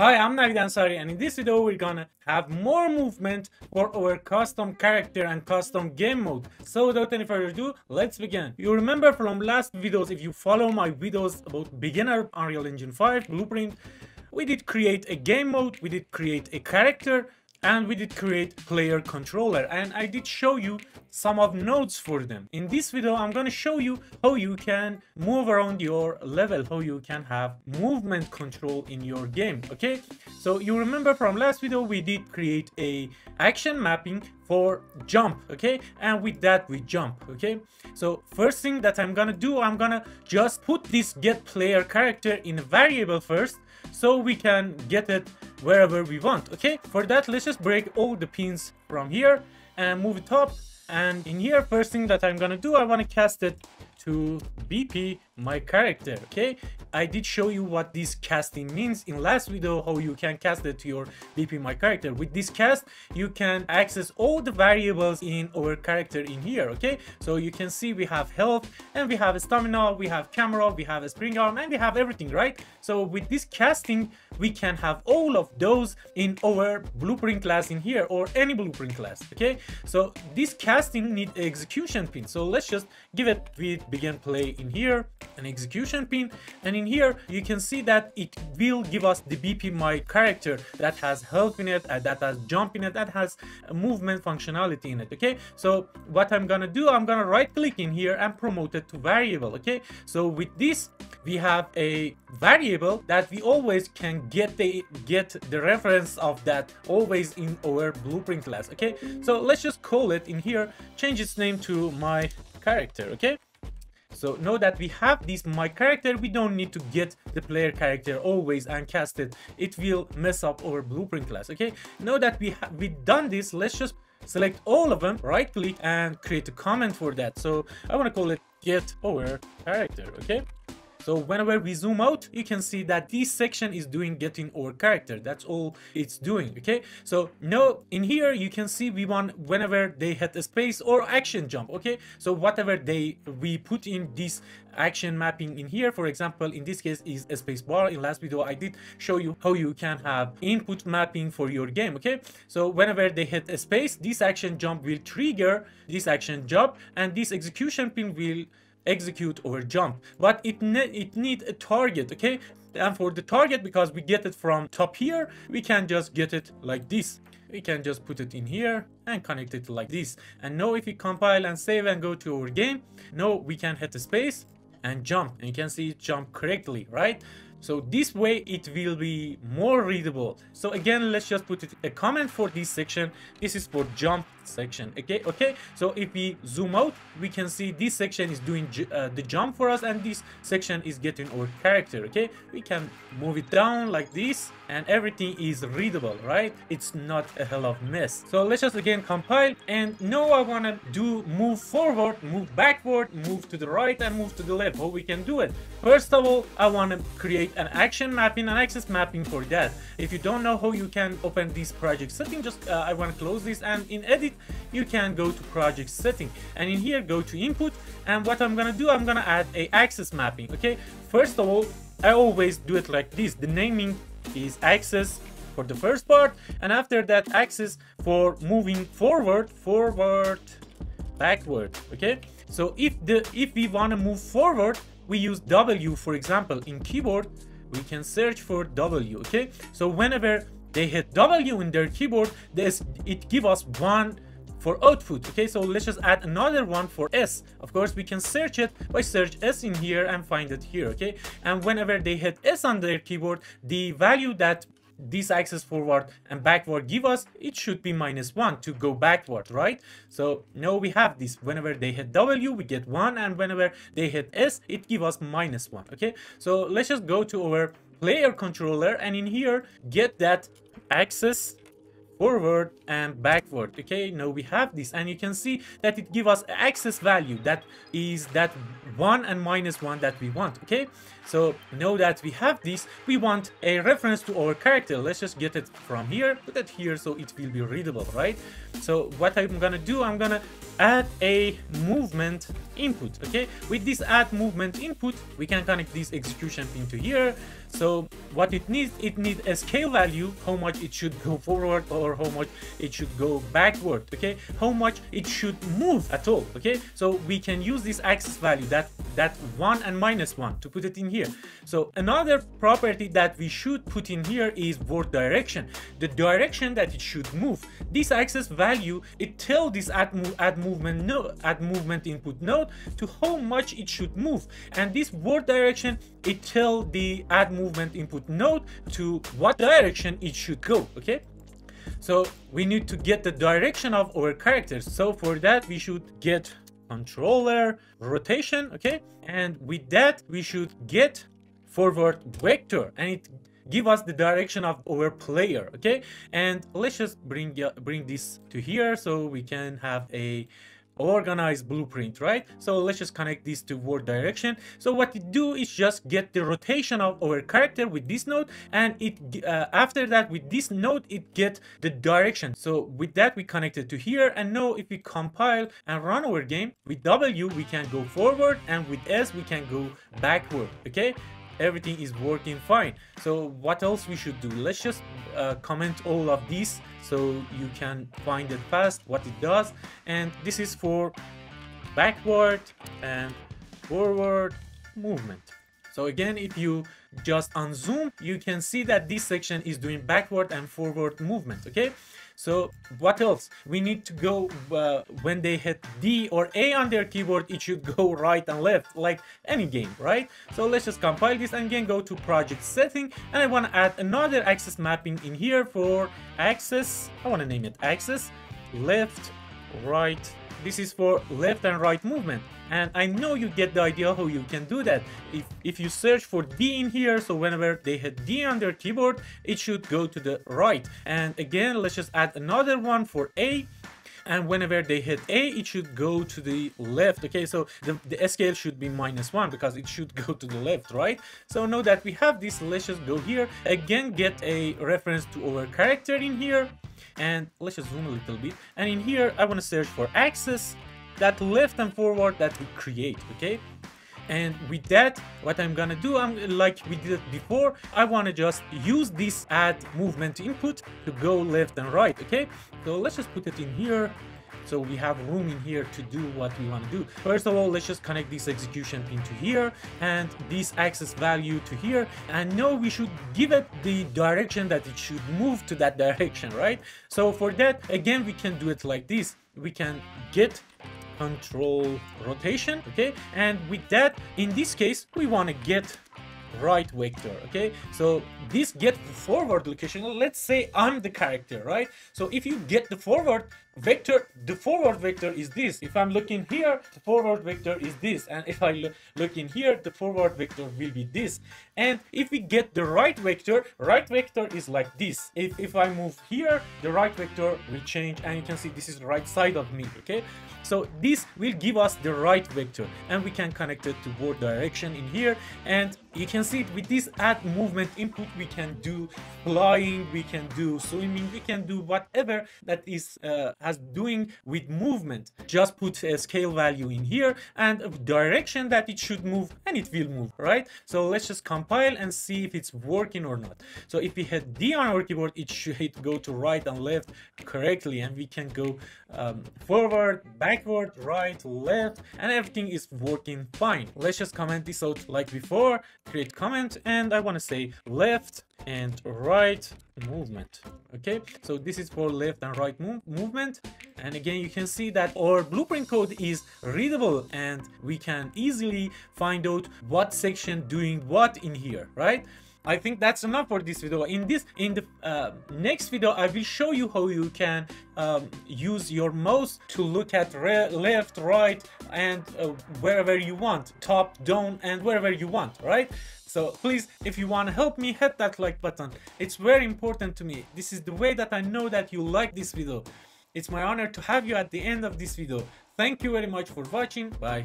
Hi, I'm Navid Ansari and in this video we're gonna have more movement for our custom character and custom game mode. So without any further ado, let's begin. You remember from last videos, if you follow my videos about beginner Unreal Engine 5 blueprint, we did create a game mode, we did create a character, and we did create player controller and I did show you some of nodes for them. In this video I'm gonna show you how you can move around your level, how you can have movement control in your game, okay? So you remember from last video we did create a action mapping for jump, okay? And with that we jump, okay? So first thing that I'm gonna do, I'm gonna just put this get player character in a variable first so we can get it wherever we want okay? For that let's just break all the pins from here and move it up. And in here first thing that i'm gonna do i want to cast it to BP my character okay I did show you what this casting means in last video how you can cast it to your BP my character. With this cast you can access all the variables in our character in here okay? So you can see we have health and we have a stamina we have camera we have a spring arm and we have everything right? So with this casting we can have all of those in our blueprint class in here or any blueprint class okay? So this casting need execution pin. So let's just give it with begin play in here an execution pin and in here you can see that it will give us the bp my character that has health in it uh, that has jump in it that has movement functionality in it okay? So what i'm gonna do i'm gonna right click in here and promote it to variable okay? So with this we have a variable that we always can get the get the reference of that always in our blueprint class okay? So let's just call it in here change its name to my character okay so know that we have this my character, we don't need to get the player character always and cast it. It will mess up our blueprint class, okay? Know that we have we done this, let's just select all of them, right click and create a comment for that. So I want to call it get our character, okay? So whenever we zoom out, you can see that this section is doing getting our character. That's all it's doing, okay? So now in here, you can see we want whenever they hit a space or action jump, okay? So whatever they we put in this action mapping in here, for example, in this case is a space bar. In last video, I did show you how you can have input mapping for your game, okay? So whenever they hit a space, this action jump will trigger this action jump and this execution pin will execute or jump. But it ne it need a target okay? And for the target because we get it from top here we can just get it like this. We can just put it in here and connect it like this. And now if we compile and save and go to our game now we can hit the space and jump. And you can see it jump correctly right so this way it will be more readable. So again let's just put it a comment for this section. This is for jump section okay okay? So if we zoom out we can see this section is doing uh, the jump for us and this section is getting our character okay? We can move it down like this and everything is readable right? It's not a hell of mess. So let's just again compile and now i want to do move forward move backward move to the right and move to the left. How we can do it? First of all i want to create an action mapping and axis mapping for that. If you don't know how you can open this project setting just uh, i want to close this and in edit you can go to project setting. And in here go to input and what I'm gonna do I'm gonna add a axis mapping okay? First of all I always do it like this. The naming is axis for the first part and after that axis for moving forward forward backward okay? So if the if we want to move forward we use W for example in keyboard we can search for W okay? So whenever they hit W in their keyboard this it give us one for output okay? So let's just add another one for s. Of course we can search it by search s in here and find it here okay? And whenever they hit s on their keyboard the value that this axis forward and backward give us it should be minus one to go backward right? So now we have this. Whenever they hit w we get one and whenever they hit s it give us minus one okay? So let's just go to our player controller and in here get that axis forward and backward okay? Now we have this and you can see that it give us axis value that is that one and minus one that we want okay? So now that we have this we want a reference to our character. Let's just get it from here. Put it here so it will be readable right? So what i'm gonna do i'm gonna add a movement input okay with this add movement input we can connect this execution pin to here So what it needs, it needs a scale value, how much it should go forward or how much it should go backward, okay? How much it should move at all, okay? So we can use this axis value, that, that one and minus one to put it in here. So another property that we should put in here is world direction, the direction that it should move. This axis value, it tells this add, move, add movement node, add movement input node to how much it should move. And this world direction, it tell the add movement input node to what direction it should go, okay? So we need to get the direction of our characters. So for that, we should get controller rotation, okay? And with that, we should get forward vector and it give us the direction of our player okay and let's just bring bring this to here so we can have a organized blueprint right? So let's just connect these to world direction. So what it do is just get the rotation of our character with this node and it uh, after that with this node it get the direction. So with that we connected to here and now if we compile and run our game with w we can go forward and with s we can go backward okay everything is working fine. So what else we should do? Let's just uh, comment all of these so you can find it fast what it does. And this is for backward and forward movement. So again if you just unzoom you can see that this section is doing backward and forward movement okay so what else? We need to go uh, when they hit D or A on their keyboard, it should go right and left like any game, right? So let's just compile this and again go to project setting and I want to add another axis mapping in here for axis. I want to name it axis left, right, this is for left and right movement and I know you get the idea how you can do that. If, if you search for D in here, so whenever they hit D on their keyboard, it should go to the right. And again, let's just add another one for A and whenever they hit A, it should go to the left. Okay, so the, the scale should be minus one because it should go to the left, right? So now that we have this, let's just go here. Again, get a reference to our character in here and let's just zoom a little bit. And in here I want to search for axis that left and forward that we create okay? And with that what i'm gonna do i'm like we did before i want to just use this add movement input to go left and right okay? So let's just put it in here so we have room in here to do what we want to do. First of all, let's just connect this execution pin to here and this axis value to here. And now we should give it the direction that it should move to that direction, right? So for that, again, we can do it like this. We can get control rotation, okay? And with that, in this case, we want to get right vector okay? So this get forward location let's say i'm the character right? So if you get the forward vector the forward vector is this. If i'm looking here the forward vector is this. And if i lo look in here the forward vector will be this. And if we get the right vector right vector is like this. If if i move here the right vector will change. And you can see this is the right side of me okay? So this will give us the right vector. And we can connect it to world direction in here. And you can see it with this add movement input we can do flying we can do swimming we can do whatever that is uh, has doing with movement. Just put a scale value in here and a direction that it should move and it will move right? So let's just compile and see if it's working or not. So if we hit d on our keyboard it should go to right and left correctly and we can go um, forward backward right left and everything is working fine. Let's just comment this out like before create comment and i want to say left and right movement okay? So this is for left and right move movement. And again you can see that our blueprint code is readable and we can easily find out what section doing what in here right I think that's enough for this video. In this, in the uh, next video, I will show you how you can um, use your mouse to look at left, right, and uh, wherever you want, top, down, and wherever you want, right? So please, if you want to help me, hit that like button. It's very important to me. This is the way that I know that you like this video. It's my honor to have you at the end of this video. Thank you very much for watching. Bye.